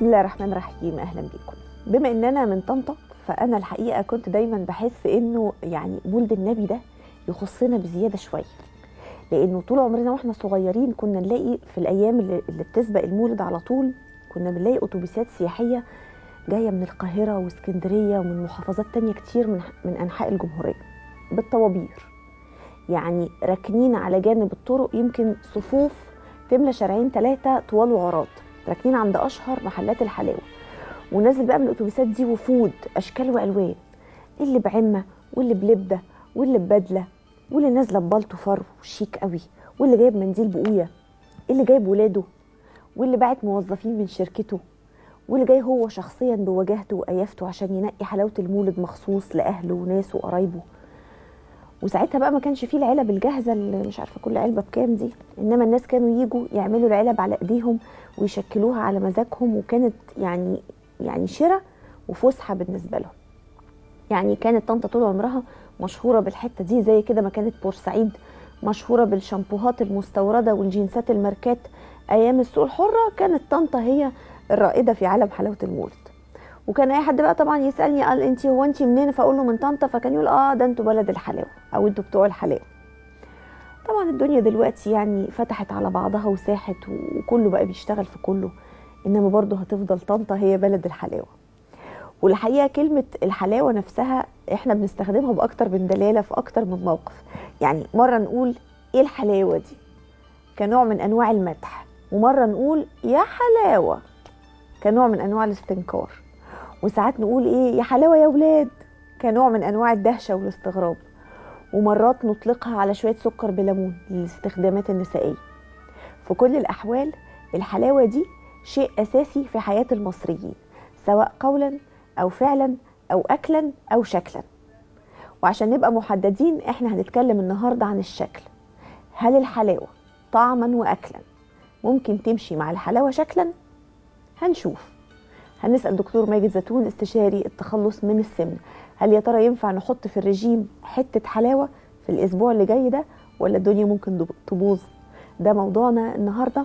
بسم الله الرحمن الرحيم. أهلا بيكم بما ان أنا من طنطا فأنا الحقيقة كنت دايما بحس إنه يعني مولد النبي ده يخصنا بزيادة شوية. لأنه طول عمرنا وإحنا صغيرين كنا نلاقي في الأيام اللي, بتسبق المولد على طول كنا بنلاقي أتوبيسات سياحية جاية من القاهرة وإسكندرية ومن محافظات تانية كتير من من أنحاء الجمهورية. بالطوابير. يعني راكنين على جانب الطرق يمكن صفوف تملى شارعين ثلاثة طوال وعراض. راكنين عند أشهر محلات الحلاوة. ونازل بقى من الأتوبيسات دي وفود أشكال وألوان. اللي بعمة واللي بلبدة واللي ببدلة واللي نازلة ببلطو فرو شيك قوي واللي جايب منديل بقوية. اللي جايب ولاده واللي باعت موظفين من شركته واللي جاي هو شخصيا بوجاهته وقيافته عشان ينقي حلاوة المولد مخصوص لأهله وناسه وقرايبه. وساعتها بقى ما كانش فيه العلب الجاهزة اللي مش عارفة كل علبة بكام دي. إنما الناس كانوا يجوا يعملوا العلب على إيديهم ويشكلوها على مزاجهم وكانت يعني يعني شراء وفسحة بالنسبة لهم. يعني كانت طنطا طول عمرها مشهورة بالحتة دي زي كده ما كانت بورسعيد مشهورة بالشامبوهات المستوردة والجينسات الماركات أيام السوق الحرة. كانت طنطا هي الرائدة في عالم حلاوة المولد وكان أي حد بقى طبعا يسألني قال انت هو انت منين؟ فأقول له من طنطا. فكان يقول آه ده أنتوا بلد الحلاوة أو أنتوا بتوع الحلاوة. طبعا الدنيا دلوقتي يعني فتحت على بعضها وساحت وكله بقى بيشتغل في كله. إنما برضه هتفضل طنطا هي بلد الحلاوة. والحقيقة كلمة الحلاوة نفسها إحنا بنستخدمها بأكتر من دلالة في أكتر من موقف. يعني مرة نقول إيه الحلاوة دي؟ كنوع من أنواع المدح. ومرة نقول يا حلاوة كنوع من أنواع الاستنكار. وساعات نقول إيه يا حلاوة يا ولاد. كنوع من أنواع الدهشة والاستغراب. ومرات نطلقها على شوية سكر بليمون للاستخدامات النسائية. في كل الأحوال الحلاوة دي شيء أساسي في حياة المصريين سواء قولا أو فعلا أو اكلا أو شكلا. وعشان نبقى محددين إحنا هنتكلم النهارده عن الشكل. هل الحلاوة طعما واكلا ممكن تمشي مع الحلاوة شكلا؟ هنشوف. هنسأل دكتور ماجد زيتون استشاري التخلص من السمن. هل يا ترى ينفع نحط في الرجيم حتة حلاوة في الأسبوع اللي جاي ده ولا الدنيا ممكن تبوظ؟ ده موضوعنا النهارده.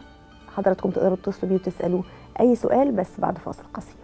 حضراتكم تقدروا تتصلوا بيه وتسألوه أي سؤال بس بعد فاصل قصير.